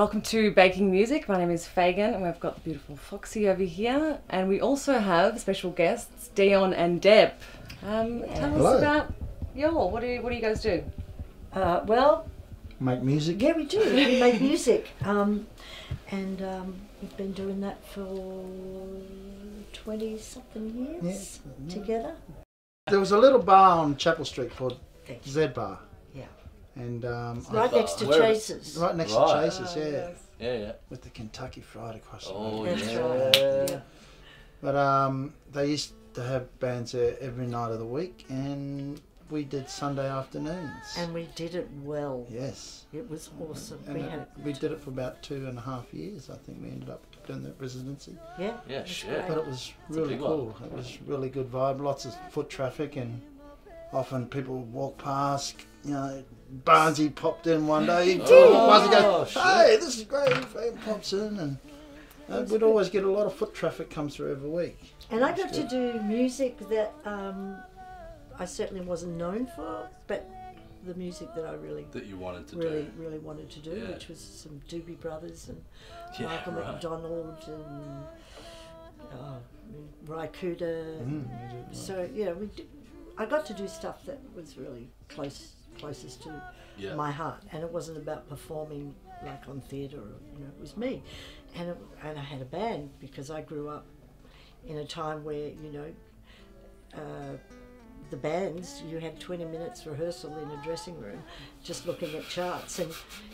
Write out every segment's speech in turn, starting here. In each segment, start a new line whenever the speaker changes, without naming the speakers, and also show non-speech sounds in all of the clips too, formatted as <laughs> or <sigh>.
Welcome to Baking Music. My name is Fagan, and we've got the beautiful Foxy over here, and we also have special guests Dion and Deb. Um, tell
Hello.
us about y'all. What do you, what do you guys do?
Uh, well,
Make music.
yeah, we do. We make music, um, and um, we've been doing that for twenty something years
Yeah.
together.
There was a little bar on Chapel Street called Z Bar,
Yeah,
and um, I-
right next to
Where-
Chasers.
right next
Right.
to Chasers, yeah,
Yeah, yeah.
with the Kentucky Fried across the
Oh,
road.
That's
yeah.
Yeah.
But um, they used to have bands there every night of the week, and we did Sunday afternoons.
And we did it well.
yes,
It was awesome.
and
we had
we did it for about two and a half years. I think we ended up doing that residency.
yeah.
Yeah,
it was
shit.
great.
But it was
a
really
big one.
cool. It was really good vibe. Lots of foot traffic, and often people would walk past. You know, Barnsey popped in one day. He
Oh,
was and go,
shit.
"Hey, this is great!" He pops in, and uh, we'd always get a lot of foot traffic come through every week.
And I got to do music that um, I certainly wasn't known for, but the music that I really,
That you wanted to
really,
do.
really wanted to do,
Yeah.
which was some Doobie Brothers and
Yeah,
Michael
right.
McDonald and oh, Ry Cooder.
Mm,
So yeah, we did, I got to do stuff that was really close, closest to
Yeah.
my heart, and it wasn't about performing like on theatre. You know, it was me, and it, and I had a band because I grew up in a time where you know. Uh, the bands, you had 20 minutes rehearsal in a dressing room, just looking at charts, and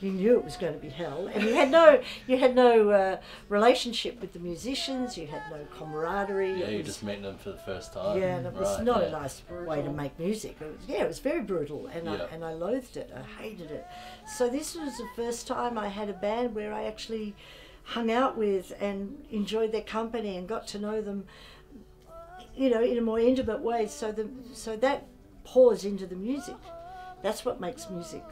you knew it was going to be hell. And you had no, you had no uh, relationship with the musicians. You had no camaraderie.
Yeah,
it
you're just meeting them for the first time.
yeah, and it was
Right,
not
yeah.
a nice way to make music. It was, yeah, it was very brutal, and
Yeah.
I and I loathed it. I hated it. So this was the first time I had a band where I actually hung out with and enjoyed their company and got to know them. You know, in a more intimate way. So the so that pours into the music. That's what makes music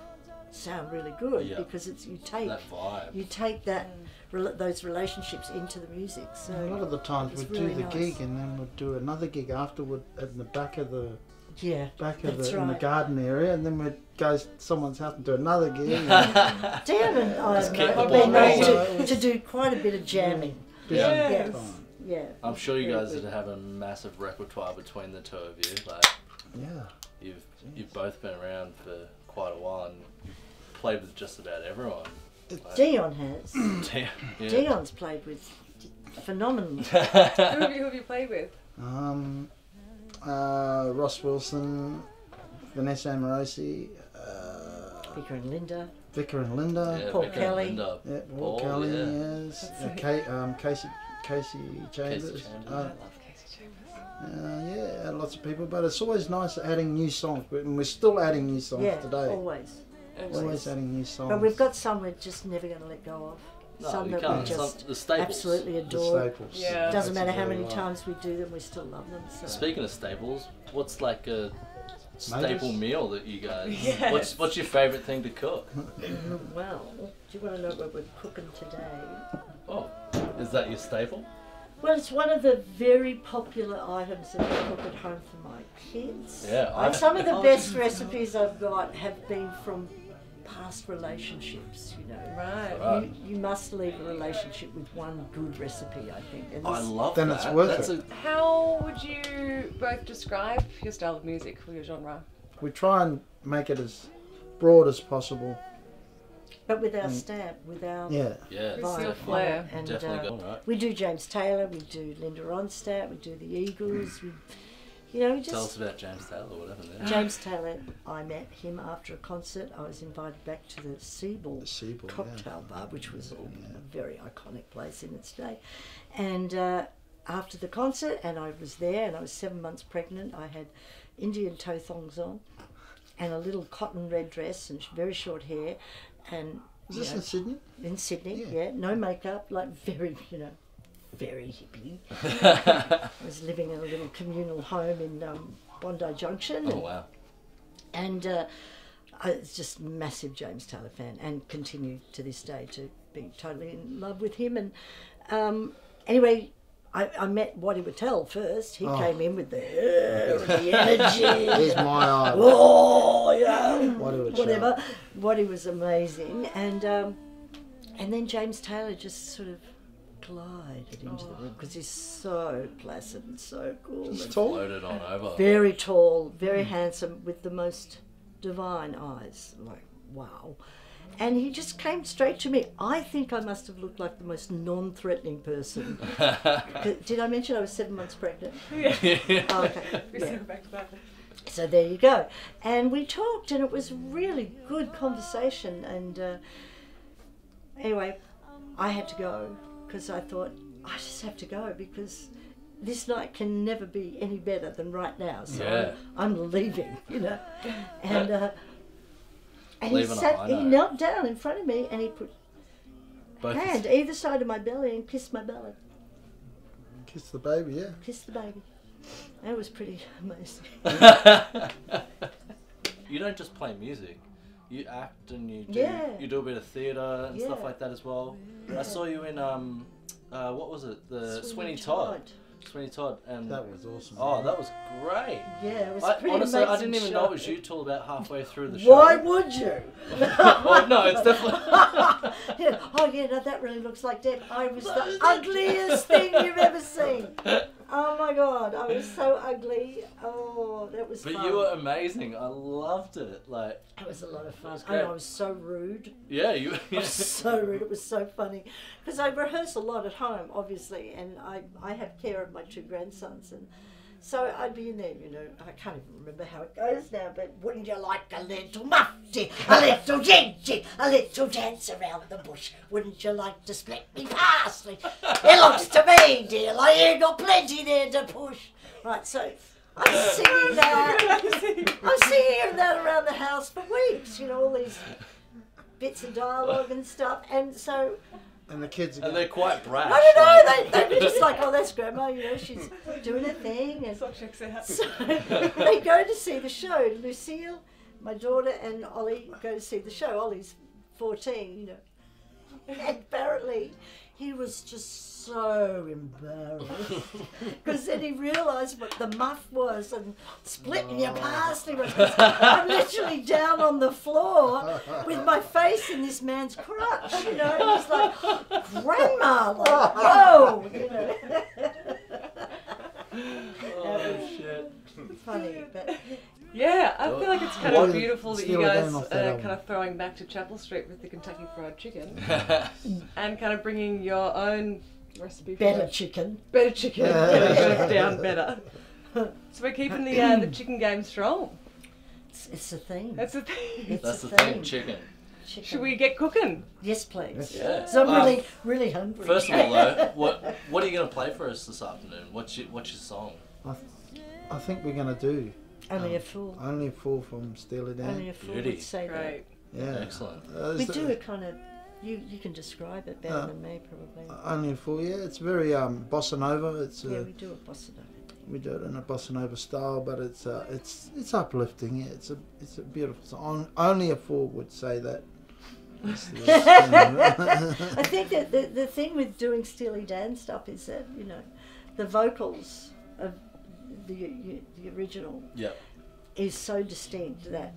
sound really good
Yeah.
because it's you take
That vibe.
you take that rela- those relationships into the music. So
A lot of the times we'd do the
nice.
gig and then we'd do another gig afterward in the back of the
yeah,
back of
That's
the in the garden area, and then we'd go s- someone's house and do another gig. and
Dan and I
Just keep
have been known to, to do quite a bit of jamming.
busy
Yes.
Time.
Yeah.
I'm sure you guys
good.
would have a massive repertoire between the two of you. Like
Yeah.
you've you've both been around for quite a while and played with just about everyone. Like,
Dion has. <clears throat>
Damn, yeah.
Dion's played with phenomenal. <laughs>
who, have you, who have you played with?
Um, uh, Ross Wilson, Vanessa Amorosi, uh,
Vika and Linda.
Vika and Linda.
Yeah,
Paul
Vika and
Kelly.
Linda.
Yeah, Paul,
Paul,
Kelly,
yeah.
yes. Uh, Kate, um, Kasey, Kasey Chambers.
Chambers.
I
Uh,
love Kasey Chambers.
uh, yeah, lots of people, but it's always nice adding new songs. And we're still adding new songs
Yeah,
today.
always.
always
Always.
adding new songs.
But we've got some we're just never going to let go of.
No,
some
you
that
can't.
we just
Some, the staples.
absolutely
the
adore.
staples.
Yeah.
Doesn't
That's
matter how many
right.
times we do them, we still love them. So.
Speaking of staples, what's like a staple
Majors?
meal that you guys? <laughs>
Yes.
What's what's your favourite thing to cook?
Well, do you want to know what we're cooking today?
Oh, is that your staple?
Well, it's one of the very popular items that I cook at home for my kids.
Yeah, I-
And some of the
I- <laughs>
best recipes I've got have been from past relationships, you know.
Right.
Right.
You, you must leave a relationship with one good recipe, I think. And
I
this-
love
Then
that.
it's worth
That's
it.
A,
How would you both describe your style of music or your genre?
We try and make it as broad as possible.
But with our
Mm.
stamp, with our
yeah,
Yeah.
With
vibe
your
definitely,
flair.
And,
definitely
uh,
got right.
we do James Taylor, we do Linda Ronstadt, we do the Eagles, we, you know, we just
Tell us about James Taylor. What happened there?
James Taylor, I met him after a concert. I was invited back to the Sebel
The Sebel, yeah.
cocktail bar, which was a, a very iconic place in its day. And uh, after the concert, and I was there, and I was seven months pregnant. I had Indian toe thongs on, and a little cotton red dress, and very short hair, and
Is this
know,
in Sydney?
in Sydney.
Yeah.
Yeah. no makeup, like very, you know, very hippie. I <laughs> was living in a little communal home in um, Bondi Junction.
Oh
and-
wow.
and uh, I was just a massive James Taylor fan and continue to this day to be totally in love with him. And um, anyway, I, I met Waddy Wachtel first. He
Oh.
came in with the, uh, the <laughs> energy.
Here's my eye.
oh, yeah,
Waddy Wachtel.
whatever. Waddy was amazing. And um, and then James Taylor just sort of glided into the room because he's so placid and so cool.
Just
and
tall.
Floated on over.
very tall, very handsome, with the most divine eyes. Like, wow. And he just came straight to me. I think I must have looked like the most non threatening person. <laughs> Did I mention I was seven months pregnant? <laughs> Oh, okay. <laughs>
We
Yeah.
circle back to that.
So there you go. And we talked, and it was really good conversation. And uh, anyway, I had to go because I thought I just have to go because this night can never be any better than right now. So
Yeah.
I'm, I'm leaving, <laughs> you know. And uh, and he
Leaving a
sat, he knelt down in front of me and he put
Both
hand either side of my belly and kissed my belly,
Kiss the baby, yeah.
Kiss the baby. That was pretty amazing. <laughs>
you don't just play music. You act and you do
Yeah.
you do a bit of theatre and stuff like that as well. I saw you in um uh, what was it? The Sweeney,
Sweeney
Todd. Sweeney Todd and
That was awesome.
Oh, that was great.
Yeah, it was
I,
pretty
honestly, I didn't even know it was
show.
you till about halfway through the show.
Why would you? <laughs>
well, no, it's definitely. <laughs>
Yeah, Oh yeah, no, that really looks like Deb. I was the ugliest thing you've ever seen. Oh my god, I was so ugly. Oh, that was
But
fun.
you were amazing. I loved it. Like,
It was a lot of fun. I know. I was so rude.
yeah, you. <laughs>
I <laughs> was so rude. It was so funny because I rehearse a lot at home, obviously, and I I have care of my two grandsons, and so I'd be in there. You know, I can't even remember how it goes now. But wouldn't you like a little mufti, a little gingy, a little dance around the bush? Wouldn't you like to split me parsley? It looks to me, dear, like you got plenty there to push. Right, so. I'm singing that. I'm singing that around the house for weeks. You know, all these bits of dialogue and stuff. And so,
And the kids are
and they're quite <laughs> brash.
I don't know,
like-
they, they were just like, oh, that's grandma, you know, she's doing her thing. And
Sort of checks out.
so they go to see the show. Lucille, my daughter, and Ollie go to see the show. Ollie's 14, you know. And apparently, he was just so embarrassed <laughs> because then he realised what the muff was and splitting your parsley was. 'Cause <laughs> I'm literally down on the floor with my face in this man's crotch, you know. And he's like, Grandma, like, whoa, you know. <laughs>
Oh shit.
Funny, but
Yeah, I feel like it's kind of beautiful that you guys are
off that album?
kind of throwing back to Chapel Street with the Kentucky Fried Chicken <laughs> and kind of bringing your own recipe
better
it.
chicken.
better chicken, better it down better. So we're keeping the uh, the chicken game strong.
It's, it's a thing.
That's the thing.
It's
That's
a
the
thing.
thing, chicken.
Chicken.
Should we get cooking?
Yes, please.
Yeah.
So I'm
Um,
really, really hungry.
First of all, <laughs> though, what what are you gonna play for us this afternoon? What's your what's your song?
I think we're gonna do
only a fool.
only a fool from Steely Dan.
Only a fool
Beauty.
would say
Great.
Yeah,
Excellent.
Uh.
We do a kind of. You you can describe it better
Uh,
than me, probably.
Only a fool. Yeah, it's very um, bossa nova. It's uh,
yeah, we do a bossa nova.
we do it in a bossa nova style, but it's uh, it's it's uplifting. Yeah, it's a it's a beautiful song. Only a fool would say that. <laughs>
I think that the, the thing with doing Steely Dan stuff is that you know, the vocals of the the original
Yep.
is so distinct that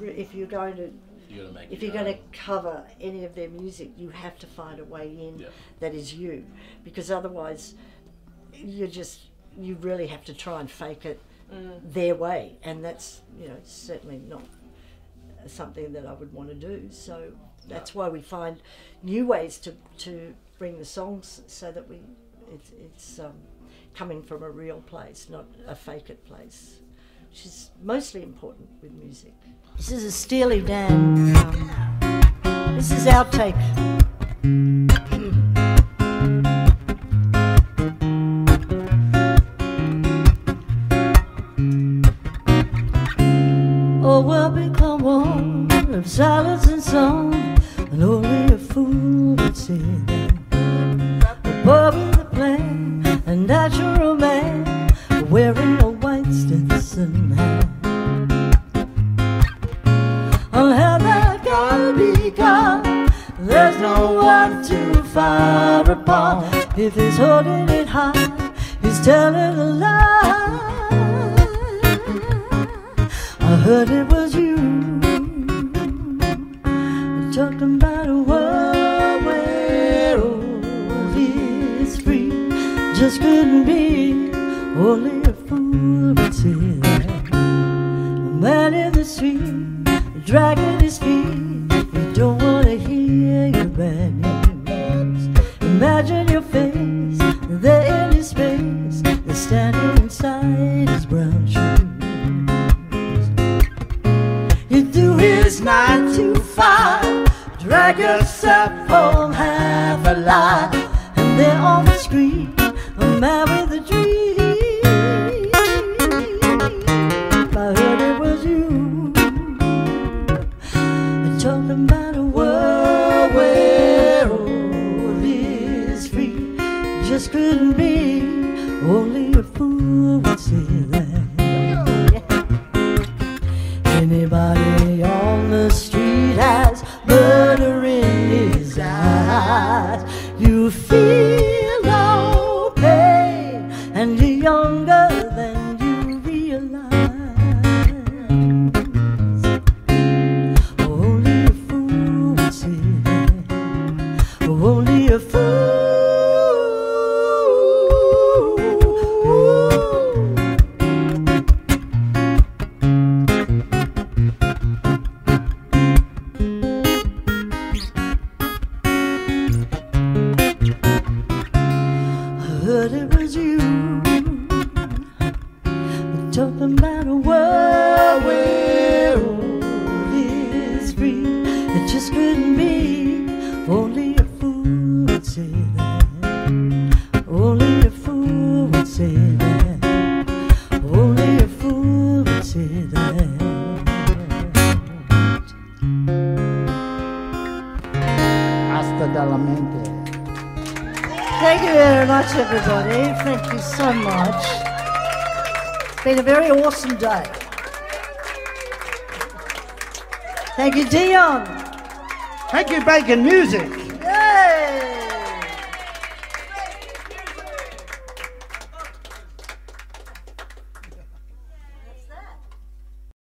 if you're going to
You make.
if you're going to cover any of their music, you have to find a way in
Yeah.
that is you, because otherwise, you just you really have to try and fake it their way, and that's you know certainly not something that I would want to do. So that's why we find new ways to to bring the songs so that we it's it's um, coming from a real place, not a fake it place, which is mostly important with music. This is a Steely Dan. This is outtake. not too far apart. If he's holding it high, he's telling a lie. I heard it was you talking about a world where all is free. Just couldn't be only a fool would say that. A man in the street dragging his feet. You don't wanna hear your back. Imagine your face, there in space, they're standing inside his brown shoes. You do his nine to five, drag yourself home half alive, Only a fool would say that. Talking about a world where all is free. It just couldn't be. Only a fool would say that. Only a fool would say that. Only a fool would say that.
Hasta de la mente.
Thank you very much, everybody. Thank you so much. Been a very awesome day. Thank you, Dion.
Thank you, Baking Music.